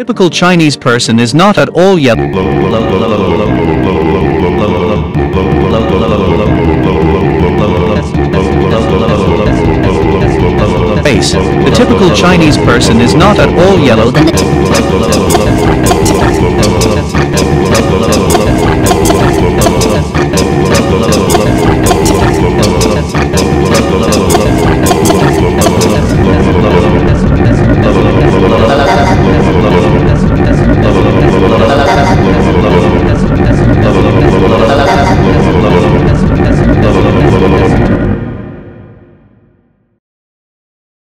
Typical Chinese person is not at all yellow. Face. The typical Chinese person is not at all yellow.